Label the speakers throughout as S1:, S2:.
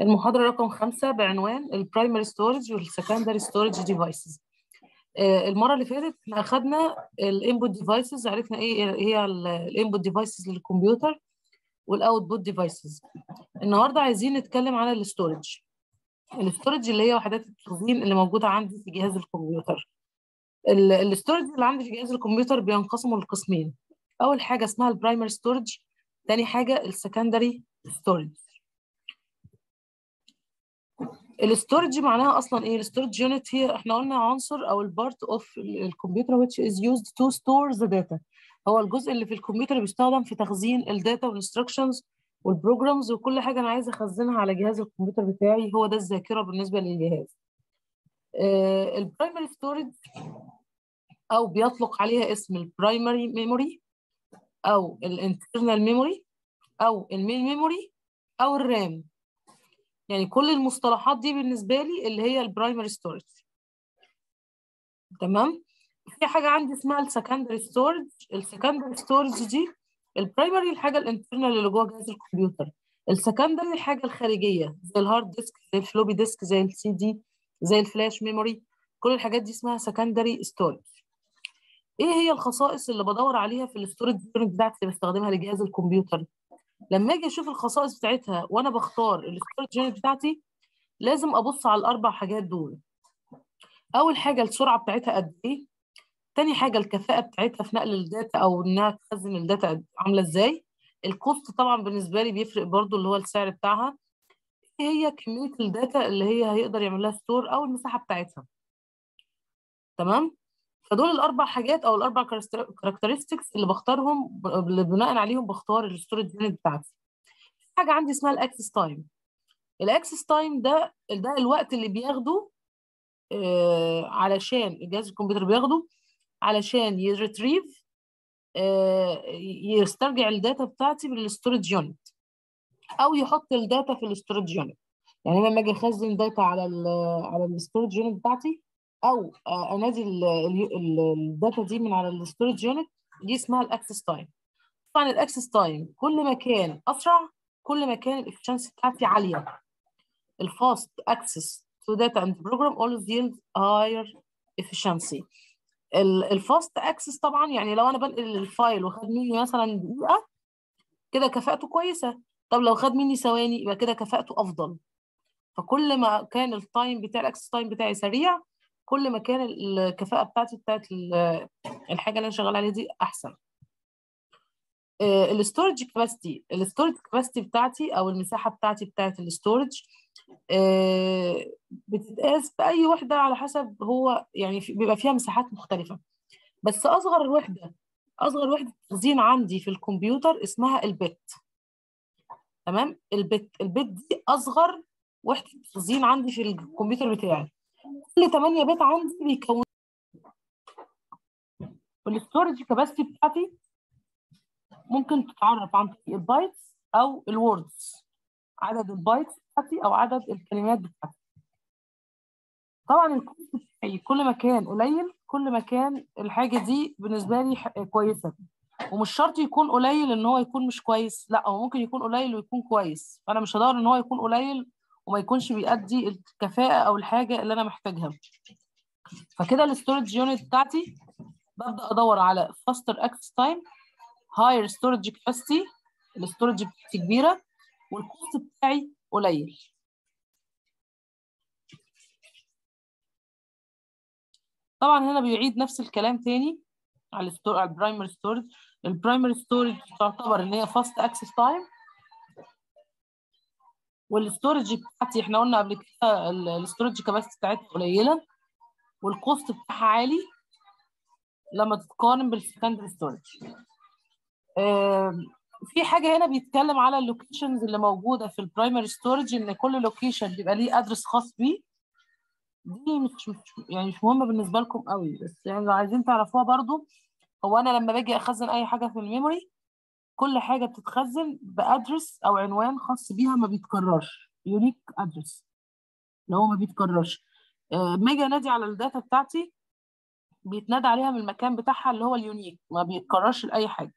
S1: المحاضرة رقم خمسة بعنوان ال primary storage وال secondary storage devices المرة اللي فاتت إحنا أخدنا ال input devices عرفنا إيه هي ال input devices للكمبيوتر وال output devices النهارده عايزين نتكلم على ال storage ال storage اللي هي وحدات التخزين اللي موجودة عندي في جهاز الكمبيوتر. ال storage اللي عندي في جهاز الكمبيوتر بينقسموا لقسمين. أول حاجة اسمها ال primary storage تاني حاجة ال secondary storage ال storage معناها أصلا إيه؟ ال storage unit هي إحنا قلنا عنصر أو ال part of الكمبيوتر which is used to store the data. هو الجزء اللي في الكمبيوتر بيستخدم في تخزين ال data وال instructions وال programs وكل حاجة أنا عايزه أخزنها على جهاز الكمبيوتر بتاعي هو ده الذاكرة بالنسبة للجهاز. آه ال primary storage أو بيطلق عليها اسم ال primary memory أو ال internal memory أو ال main memory أو ال RAM يعني كل المصطلحات دي بالنسبة لي اللي هي ال primary storage. تمام؟ في حاجة عندي اسمها ال secondary storage. ال secondary storage دي ال primary الحاجة ال internal اللي جوه جهاز الكمبيوتر. ال secondary الحاجة الخارجية زي ال hard disk زي ال floppy disk زي السي دي زي ال flash memory. كل الحاجات دي اسمها secondary storage. إيه هي الخصائص اللي بدور عليها في ال storage بتاعتي اللي بستخدمها لجهاز الكمبيوتر؟ لما أجي أشوف الخصائص بتاعتها وأنا بختار ال storage unit بتاعتي لازم ابص على الأربع حاجات دول. أول حاجة السرعة بتاعتها قد إيه؟ تاني حاجة الكفاءة بتاعتها في نقل ال data أو إنها تخزن ال data عاملة إزاي؟ ال cost طبعا بالنسبة لي بيفرق برضو اللي هو السعر بتاعها. إيه هي كمية ال data اللي هي هيقدر يعمل لها store أو المساحة بتاعتها؟ تمام؟ فدول الأربع حاجات أو الأربع characteristics اللي بختارهم بناء عليهم بختار ال storage unit بتاعتي. حاجة عندي اسمها ال access time ال access time ده ده الوقت اللي بياخده آه علشان جهاز الكمبيوتر بياخده علشان ي retrieve آه يسترجع ال data بتاعتي بال storage unit أو يحط ال data في ال storage unit. يعني أنا لما أجي أخزن data على ال على ال storage unit بتاعتي أو أنادي ال data دي من على ال storage unit دي اسمها ال access time. طبعا ال access time كل ما كان أسرع كل ما كان ال efficiency بتاعتي عالية. ال fast access to data and program always yield higher efficiency. ال fast access طبعا يعني لو أنا بنقل ال file وخد مني مثلا دقيقة كده كفاءته كويسة. طب لو خد مني ثواني يبقى كده كفاءته أفضل. فكل ما كان ال time بتاع ال access time بتاعي سريع كل ما كان الكفاءة بتاعتي بتاعت الحاجة اللي أنا شغال عليها دي أحسن. ال storage capacity ال storage capacity بتاعتي أو المساحة بتاعتي بتاعت ال storage بتتقاس بأي وحدة على حسب هو يعني بيبقى فيها مساحات مختلفة. بس أصغر وحدة أصغر وحدة تخزين عندي في الكمبيوتر اسمها ال bit تمام؟ ال bit ال bit دي أصغر وحدة تخزين عندي في الكمبيوتر بتاعي. كل 8 bit عندي بيكون وال storage capacity بتاعتي ممكن تتعرف عن طريق ال bytes أو ال words عدد ال bytes بتاعتي أو عدد الكلمات بتاعتي. طبعا ال cost بتاعي كل ما كان قليل كل ما كان الحاجة دي بالنسبة لي كويسة. ومش شرط يكون قليل إن هو يكون مش كويس لأ هو ممكن يكون قليل ويكون كويس. فأنا مش هدور إن هو يكون قليل وما يكونش بيأدي الكفاءة أو الحاجة اللي أنا محتاجها. فكده ال storage unit بتاعتي ببدأ أدور على faster access time higher storage capacity ال storage بتاعتي كبيرة وال cost بتاعي قليل. طبعا هنا بيعيد نفس الكلام تاني على الستور على البرايمري ستورج البرايمري ستورج تعتبر إن هي fast access time وال storage بتاعتي إحنا قلنا قبل كده ال storage capacity بتاعتها قليلة وال cost بتاعها عالي لما تتقارن بال secondary storage في حاجة هنا بيتكلم على ال locations اللي موجودة في ال primary storage إن كل location بيبقى ليه address خاص بيه. دي مش, مش يعني مش مهمة بالنسبة لكم قوي بس يعني لو عايزين تعرفوها برضو هو أنا لما باجي أخزن أي حاجة في ال memory كل حاجة بتتخزن ب address أو عنوان خاص بيها ما بيتكررش. unique address اللي هو ما بيتكررش. لما أجي انادي على ال data بتاعتي بيتنادى عليها من المكان بتاعها اللي هو ال unique. ما بيتكررش لأي حاجة.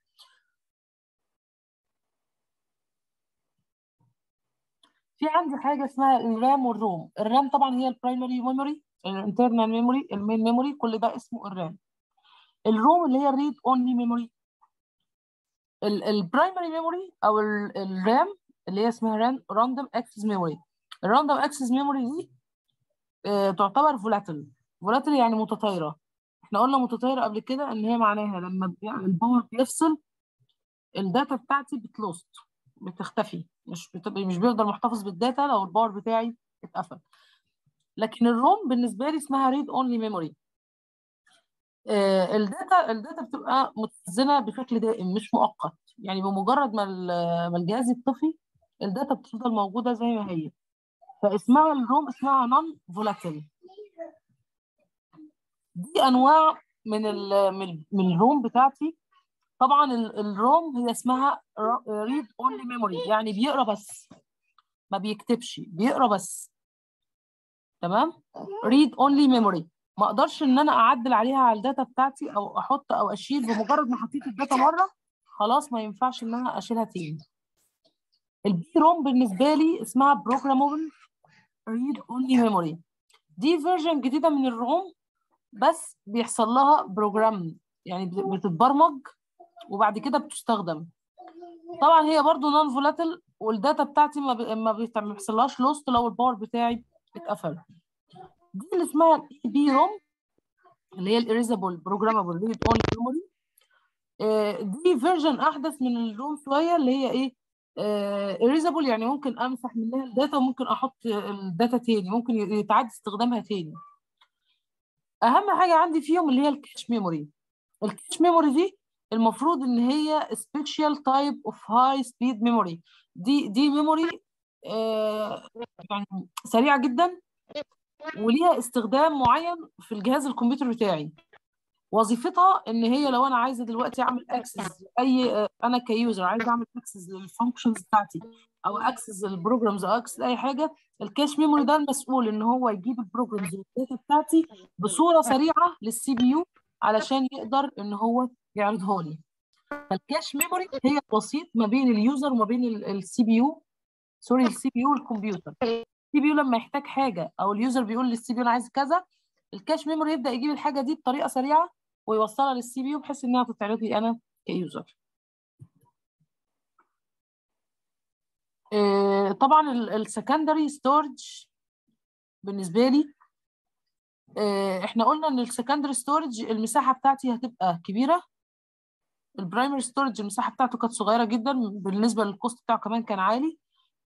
S1: في عندي حاجة اسمها ال RAM وال ROM ال RAM طبعا هي ال primary memory ال internal memory ال main memory كل ده اسمه ال RAM ال ROM اللي هي ال read only memory ال primary memory أو ال RAM اللي هي اسمها random access memory ال random access memory دي آه، تعتبر volatile volatile يعني متطايرة. إحنا قلنا متطايرة قبل كده إن هي معناها لما بي- ال power بيفصل ال data بتاعتي بت lost بتختفي. مش بت... مش بيفضل محتفظ بال data لو ال power بتاعي اتقفل. لكن ال ROM بالنسبة لي اسمها read only memory ال data ال data بتبقى متخزنة بشكل دائم مش مؤقت. يعني بمجرد ما ما الجهاز يطفي ال data بتفضل موجودة زي ما هي. فاسمها ال ROM اسمها non volatile دي أنواع من ال من ال ROM بتاعتي. طبعا ال- ال ROM هي اسمها read only memory يعني بيقرأ بس ما بيكتبش بيقرأ بس. تمام؟ read only memory ما أقدرش ان أنا اعدل عليها على ال data بتاعتي أو أحط أو اشيل بمجرد ما حطيت ال data مره خلاص ما ينفعش ان أنا اشيلها تاني. ال PROM بالنسبة لي اسمها programmable read only memory دي version جديدة من ال ROM بس بيحصل لها program يعني بت- بتتبرمج وبعد كده بتستخدم. طبعا هي برضو non volatile وال data بتاعتي ما بيحصلهاش lost لو ال power بتاعي اتقفل. دي اللي اسمها ال EPROM اللي هي ال erasable programmable read only memory دي version أحدث من ال ROM شوية اللي هي إيه؟ erasable يعني ممكن أمسح منها ال data وممكن أحط ال data تاني ممكن يتعاد استخدامها تاني. أهم حاجة عندي فيهم اللي هي ال cache memory ال cache memory دي المفروض إن هي special type of high speed memory دي دي memory آه يعني سريعة جدا. وليها استخدام معين في الجهاز الكمبيوتر بتاعي. وظيفتها إن هي لو أنا عايزة دلوقتي أعمل access اي أنا ك user عايزة أعمل access لل functions بتاعتي أو access لل programs أو access اي حاجة ال cache memory ده المسؤول إن هو يجيب ال programs وال data بتاعتي بصورة سريعة لل CPU علشان يقدر إن هو يعرضها لي. فال cache memory هي الوسيط ما بين ال user وما بين ال CPU sorry ال CPU والكمبيوتر ال CPU لما يحتاج حاجة أو ال user بيقول لل CPU أنا عايز كذا ال cache memory يبدأ يجيب الحاجة دي بطريقة سريعة ويوصلها لل CPU بحيث إنها تتعرض لي أنا ك user. آه، طبعا ال secondary storage بالنسبة لي آه، إحنا قلنا إن ال secondary storage المساحة بتاعتي هتبقى كبيرة. ال primary storage المساحة بتاعته كانت صغيرة جدا بالنسبة لل cost بتاعه كمان كان عالي.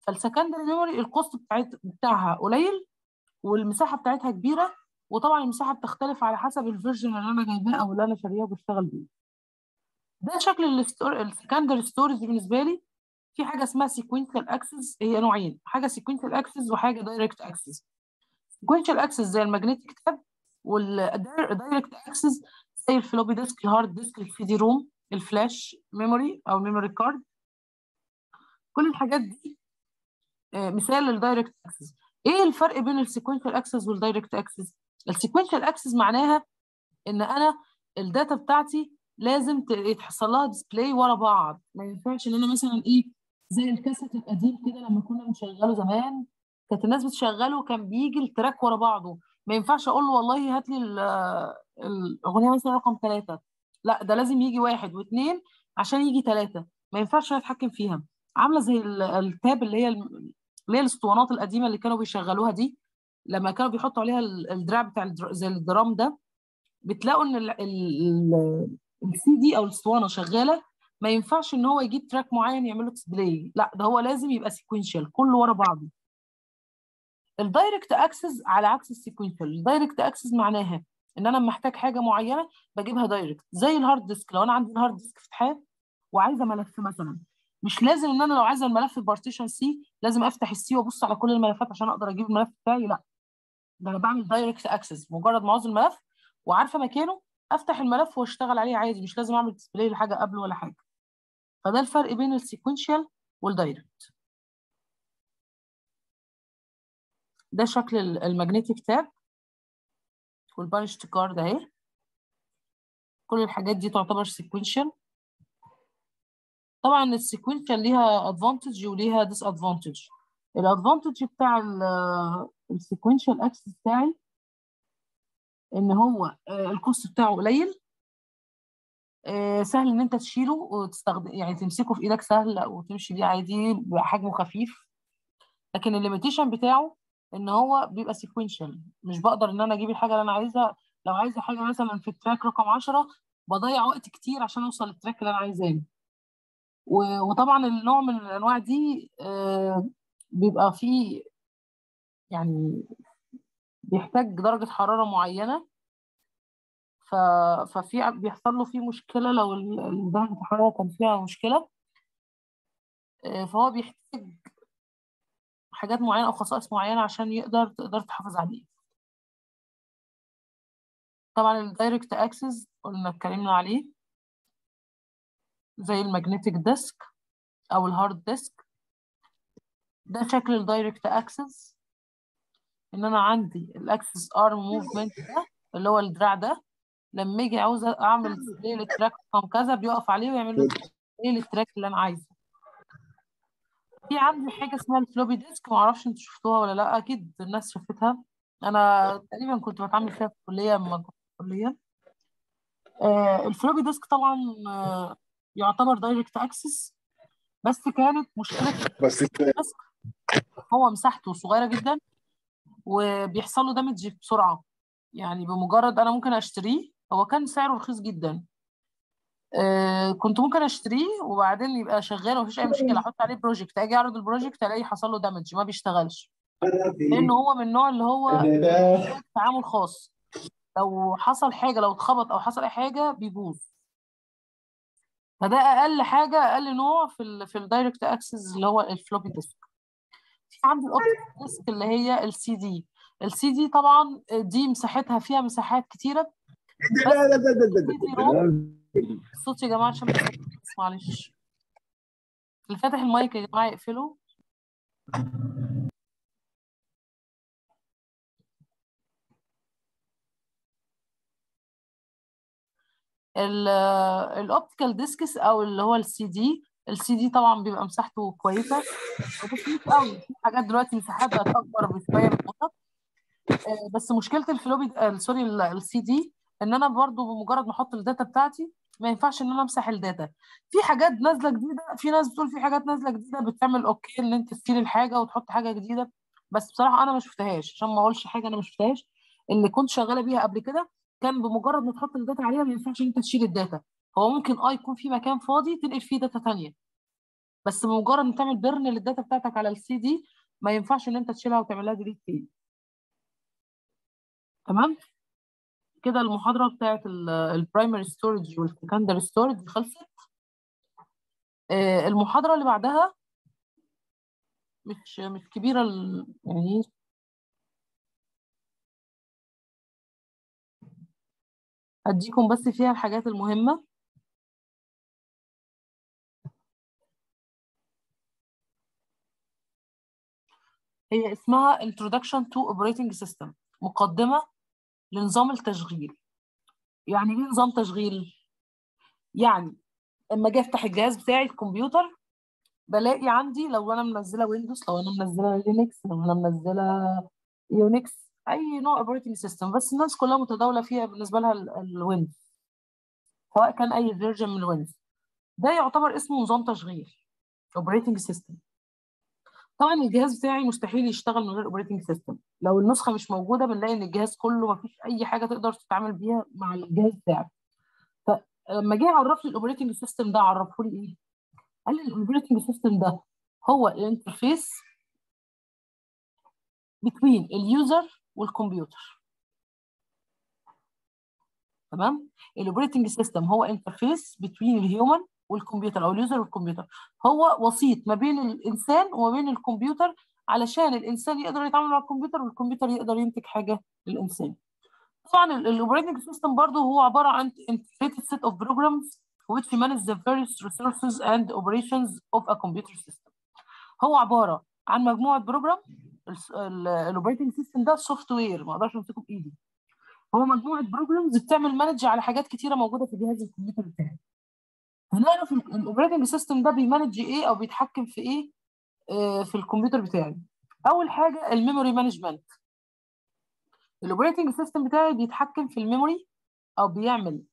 S1: فال secondary memory ال cost بتاعت بتاعها قليل والمساحة بتاعتها كبيرة وطبعا المساحة بتختلف على حسب ال version اللي أنا جايباه أو اللي أنا شارياه وبشتغل بيه ده شكل ال secondary storage بالنسبة لي. في حاجة اسمها sequential access هي نوعين حاجة sequential access وحاجة direct access sequential access زي ال magnetic tape وال direct access زي ال floppy disk ال hard disk ال CD ROM ال flash memory أو memory card كل الحاجات دي مثال لل direct access إيه الفرق بين ال sequential access وال direct access ال sequential access معناها إن أنا ال data بتاعتي لازم يتحصل لها display ورا بعض. ما ينفعش إن أنا مثلا إيه زي الكاسيت القديم كده لما كنا بنشغله زمان كانت الناس بتشغله وكان بيجي ال track ورا بعضه. ما ينفعش أقول له والله هات لي ال- الأغنية مثلا رقم ثلاثة لا ده لازم يجي واحد واثنين عشان يجي ثلاثة ما ينفعش أتحكم فيها. عاملة زي ال- ال tape اللي هي اللي هي الاسطوانات القديمة اللي كانوا بيشغلوها دي لما كانوا بيحطوا عليها ال- الدراع بتاع زي ال drum ده بتلاقوا إن السي دي أو الاسطوانة شغالة ما ينفعش إن هو يجيب track معين يعمل له display لا ده هو لازم يبقى sequential كله ورا بعضه. ال direct access على عكس ال sequential ال direct access معناها إن أنا لما أحتاج حاجة معينة بجيبها direct زي ال hard disk لو أنا عندي ال hard disk فتحاه وعايزه ملف مثلا. مش لازم إن أنا لو عايزة الملف partition C لازم أفتح ال C وأبص على كل الملفات عشان أقدر أجيب الملف بتاعي لأ. ده أنا بعمل direct access مجرد ما عاوز الملف وعارفة مكانه أفتح الملف وأشتغل عليه عادي مش لازم أعمل display لحاجة قبله ولا حاجة. فده الفرق بين ال sequential وال direct ده شكل ال magnetic tape وال punched card أهي. كل الحاجات دي تعتبر sequential طبعا ال sequential ليها advantage وليها disadvantage ال advantage بتاع ال sequential access بتاعي إن هو آه، ال cost بتاعه قليل. آه، سهل إن أنت تشيله وتستخدم يعني تمسكه في إيدك سهل وتمشي بيه عادي بيبقى حجمه خفيف. لكن ال limitation بتاعه إن هو بيبقى sequential مش بقدر إن أنا أجيب الحاجة اللي أنا عايزها. لو عايزه حاجة مثلا في ال track رقم 10 بضيع وقت كتير عشان أوصل لل track اللي أنا عايزاه. وطبعا النوع من الأنواع دي آه، بيبقى فيه يعني بيحتاج درجة حرارة معينة. ففي بيحصل له فيه مشكلة لو درجة الحرارة كان فيها مشكلة. آه، فهو بيحتاج حاجات معينة أو خصائص معينة عشان يقدر تقدر تحافظ عليه. طبعا الدايركت أكسس قلنا اتكلمنا عليه. زي ال magnetic disk أو ال hard disk. ده شكل ال direct access إن أنا عندي ال access arm movement ده اللي هو الدراع ده لما أجي عاوز أعمل display لل track رقم كذا بيقف عليه ويعمل له display لل track اللي أنا عايزه. في عندي حاجة اسمها ال floppy disk ما أعرفش أنتوا شفتوها ولا لأ أكيد الناس شافتها. أنا تقريبا كنت بتعامل فيها في الكلية لما كنت في الكلية. آه ال floppy disk طبعا آه يعتبر direct access بس كانت مشكلة
S2: بس ال
S1: disk. هو مساحته صغيرة جدا وبيحصل له damage بسرعة. يعني بمجرد أنا ممكن أشتريه هو كان سعره رخيص جدا. آه كنت ممكن أشتريه وبعدين يبقى شغال ومفيش أي مشكلة. أحط عليه project أجي أعرض ال project ألاقي حصل له damage ما بيشتغلش. لأن هو من النوع اللي هو تعامل خاص لو حصل حاجة لو اتخبط أو حصل أي حاجة بيبوظ. فده أقل حاجة أقل نوع في ال في ال direct access اللي هو ال floppy disk في عندي ال optic disk اللي هي ال CD ال CD طبعا دي مساحتها فيها مساحات كتيرة.
S2: لا لا لا لا لا
S1: الصوت يا جماعة عشان معلش. اللي فاتح المايك يا جماعة يقفله ال optical disks أو اللي هو ال CD ال CD طبعا بيبقى مساحته كويسة. مش قوي في حاجات دلوقتي مساحات أكبر بشوية من القطط آه، بس مشكلة ال floppy آه، sorry ال CD إن أنا برضو بمجرد ما أحط ال data بتاعتي ما ينفعش إن أنا أمسح ال data. في حاجات نازلة جديدة. في ناس بتقول في حاجات نازلة جديدة بتعمل okay إن أنت تشيل الحاجة وتحط حاجة جديدة. بس بصراحة أنا ما شفتهاش. عشان ما أقولش حاجة أنا ما شفتهاش. اللي كنت شغالة بيها قبل كده كان بمجرد ما تحط ال data عليها ما ينفعش إن أنت تشيل ال data. هو ممكن آه يكون في مكان فاضي تنقل فيه data تانية. بس بمجرد ما تعمل burn لل data بتاعتك على السي دي ما ينفعش إن أنت تشيلها وتعملها delete تاني تمام؟ كده المحاضرة بتاعت ال primary storage وال secondary storage خلصت. آه، المحاضرة اللي بعدها مش مش كبيرة ال- يعني هديكم بس فيها الحاجات المهمة هي اسمها Introduction to Operating System مقدمة لنظام التشغيل يعني إيه نظام تشغيل؟ يعني لما أجي أفتح الجهاز بتاعي الكمبيوتر بلاقي عندي لو أنا منزلة ويندوز لو أنا منزلة لينكس لو أنا منزلة يونكس أي نوع operating system بس الناس كلها متداولة فيها بالنسبة لها الويندوز سواء كان أي version من الويندوز ده يعتبر اسمه نظام تشغيل operating system طبعا الجهاز بتاعي مستحيل يشتغل من غير operating system لو النسخة مش موجودة بنلاقي إن الجهاز كله ما فيش أي حاجة تقدر تتعامل بيها مع الجهاز بتاعك. فلما جه عرف لي ال operating system ده عرفه لي إيه؟ قال لي ال operating system ده هو ال interface بين ال user والكمبيوتر. تمام؟ ال operating system هو interface بين ال human والكمبيوتر أو ال user والكمبيوتر. هو وسيط ما بين الإنسان وما بين الكمبيوتر علشان الإنسان يقدر يتعامل مع الكمبيوتر والكمبيوتر يقدر ينتج حاجة للإنسان. طبعا ال operating system برضه هو عبارة عن integrated set of programs which manage the various resources and operations of a computer system. هو عبارة عن مجموعة program ال operating system ده software ما أقدرش امسكه بإيدي. هو مجموعة programs بتعمل manage على حاجات كتيرة موجودة في جهاز الكمبيوتر بتاعي. هنعرف ال operating system ده بي manage إيه أو بيتحكم في إيه آه، في الكمبيوتر بتاعي. أول حاجة ال memory management ال operating system بتاعي بيتحكم في ال memory أو بيعمل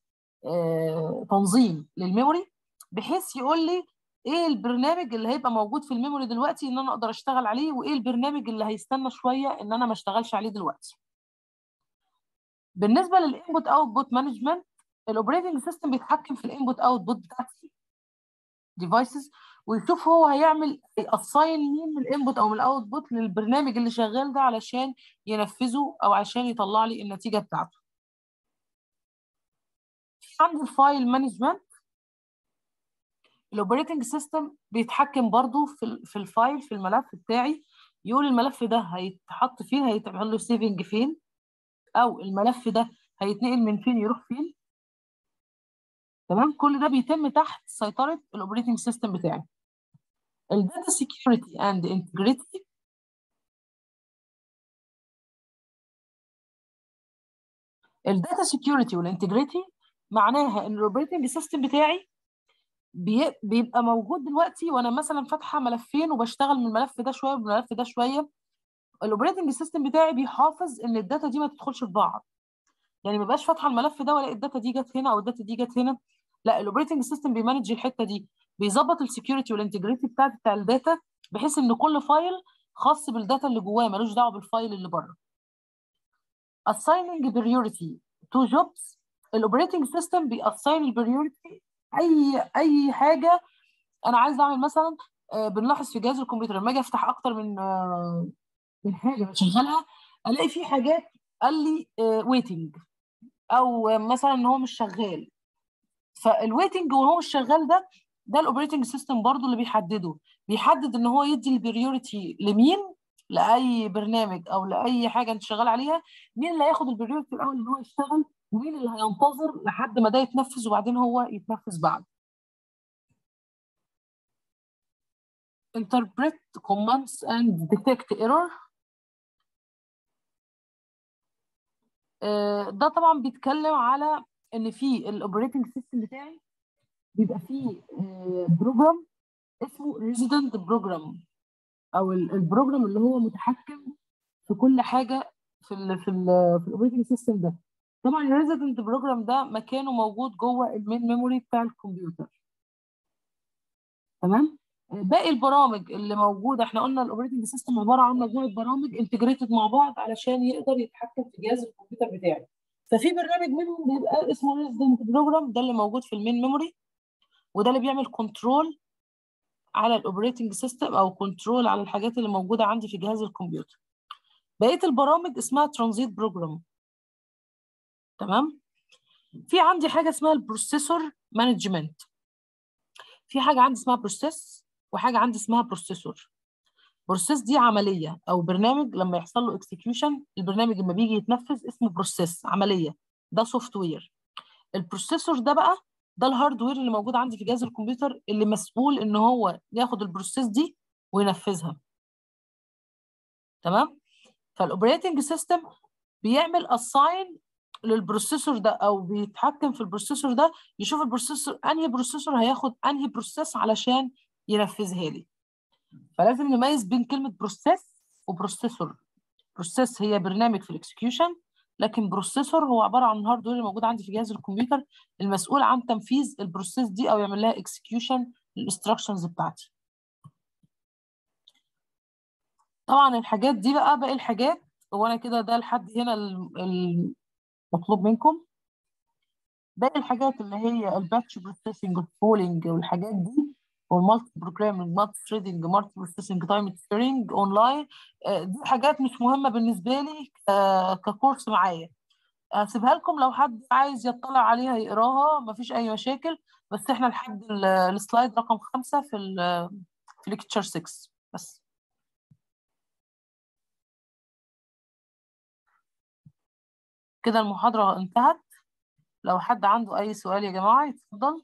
S1: آه، تنظيم للميموري بحيث يقول لي إيه البرنامج اللي هيبقى موجود في ال memory دلوقتي ان أنا أقدر اشتغل عليه وايه البرنامج اللي هيستنى شوية ان أنا ما اشتغلش عليه دلوقتي. بالنسبة لل input output management ال operating system بيتحكم في ال input output بتاعتي devices ويشوف هو هيعمل assign مين من ال input أو من ال output للبرنامج اللي شغال ده علشان ينفذه أو عشان يطلع لي النتيجة بتاعته. عندي ال file management ال operating system بيتحكم برضو في في ال file في الملف بتاعي يقول الملف ده هيتحط فين هيتعمل له saving فين أو الملف ده هيتنقل من فين يروح فين. تمام؟ كل ده بيتم تحت سيطرة ال operating system بتاعي. الداتا سيكيورتي اند انتجريتي الداتا سيكيورتي والانتجريتي معناها إن ال operating system بتاعي بيبقى موجود دلوقتي وأنا مثلا فاتحة ملفين وبشتغل من الملف ده شوية ومن الملف ده شوية الاوبريتنج سيستم بتاعي بيحافظ إن ال data دي ما تدخلش في بعض. يعني ما بقاش فاتحة الملف ده وألاقي ال data دي جت هنا أو ال data دي جت هنا. لا ال operating system بي manage الحتة دي بيظبط ال security وال integrity بتاعت بتاع ال data بحيث إن كل file خاص بال data اللي جواه ملوش دعوة بال file اللي بره. Assigning priority to jobs. ال operating system بي assign ال priority أي أي حاجة أنا عايز أعمل مثلا آه، بنلاحظ في جهاز الكمبيوتر لما أجي أفتح أكتر من آه، من حاجة بشغلها ألاقي في حاجات قال لي waiting أو آه، مثلا إن هو مش شغال. فال waiting وهو مش شغال ده ده ال operating system برضو اللي بيحدده. بيحدد إن هو يدي ال priority لمين؟ لأي برنامج أو لأي حاجة أنت شغال عليها. مين اللي هياخد ال priority الأول إن هو يشتغل؟ ومين اللي هينتظر لحد ما ده يتنفذ وبعدين هو يتنفذ بعد؟ Interpret commands and detect error. آه، ده طبعا بيتكلم على إن في ال operating system بتاعي بيبقى فيه program اسمه resident program أو ال- ال program اللي هو متحكم في كل حاجة في ال في في ال operating system ده. طبعا ال resident program ده مكانه موجود جوه ال main memory بتاع الكمبيوتر. تمام؟ باقي البرامج اللي موجودة إحنا قلنا ال operating system عبارة عن مجموعة برامج integrated مع بعض علشان يقدر يتحكم في جهاز الكمبيوتر بتاعي ففي برنامج منهم بيبقى اسمه resident program ده اللي موجود في ال main memory وده اللي بيعمل control على ال operating system أو control على الحاجات اللي موجودة عندي في جهاز الكمبيوتر. بقية البرامج اسمها transient program تمام؟ في عندي حاجة اسمها ال processor management. في حاجة عندي اسمها process وحاجة عندي اسمها processor. process دي عملية أو برنامج لما يحصل له execution البرنامج لما بيجي يتنفذ اسمه process عملية. ده software ال processor ده بقى ده ال hardware اللي موجود عندي في جهاز الكمبيوتر اللي مسؤول إن هو ياخد ال process دي وينفذها. تمام؟ فال operating system بيعمل assign لل processor ده أو بيتحكم في ال processor ده يشوف ال processor أنهي processor هياخد أنهي process علشان ينفذها لي. فلازم نميز بين كلمة process و processor. process هي برنامج في ال execution لكن processor هو عبارة عن ال hardware اللي موجود عندي في جهاز الكمبيوتر المسؤول عن تنفيذ ال process دي أو يعمل لها execution لل instructions بتاعتي. طبعا الحاجات دي بقى باقي الحاجات هو أنا كده ده لحد هنا المطلوب منكم؟ باقي الحاجات اللي هي ال batch processing وال spooling والحاجات دي وال multiprogramming multithreading multiprocessing time sharing online دي حاجات مش مهمة بالنسبة لي ك course معايا. هسيبها لكم لو حد عايز يطلع عليها يقراها مفيش أي مشاكل بس إحنا لحد ال- ال slide رقم خمسة في في ليكتشر 6 بس. كده المحاضرة انتهت. لو حد عنده أي سؤال يا جماعة يتفضل